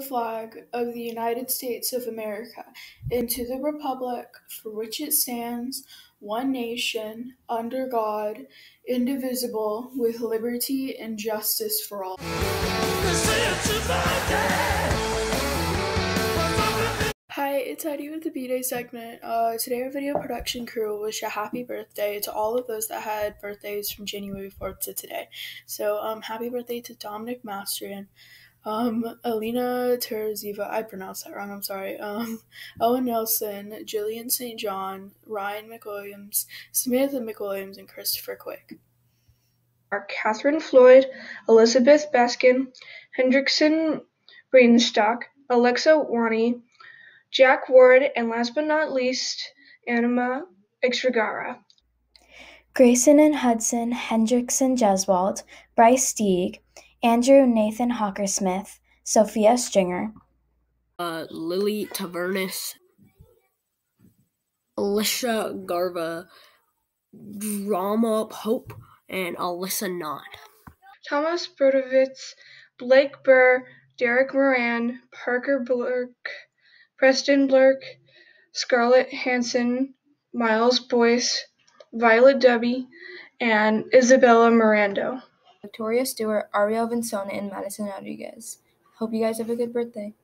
flag of the United States of America and to the republic for which it stands, one nation, under God, indivisible, with liberty and justice for all. Hi, it's Heidi with the B-Day segment. Uh, today our video production crew wish a happy birthday to all of those that had birthdays from January 4th to today. So, um, happy birthday to Dominic Mastrian, um, Alina Teraziva, I pronounced that wrong, I'm sorry, um, Owen Nelson, Jillian St. John, Ryan McWilliams, Samantha McWilliams, and Christopher Quick. Are Catherine Floyd, Elizabeth Baskin, Hendrickson Brainstock, Alexa Wani, Jack Ward, and last but not least, Anima Extragara. Grayson and Hudson Hendrickson Jeswald, Bryce Steig, Andrew Nathan Hawker-Smith, Sophia Stringer, uh, Lily Tavernis, Alicia Garva, Drama Pope, and Alyssa Knott. Thomas Brodovitz, Blake Burr, Derek Moran, Parker Blurk, Preston Blurk, Scarlett Hansen, Miles Boyce, Violet Dubby, and Isabella Mirando. Victoria Stewart, Ariel Vincona, and Madison Rodriguez. Hope you guys have a good birthday.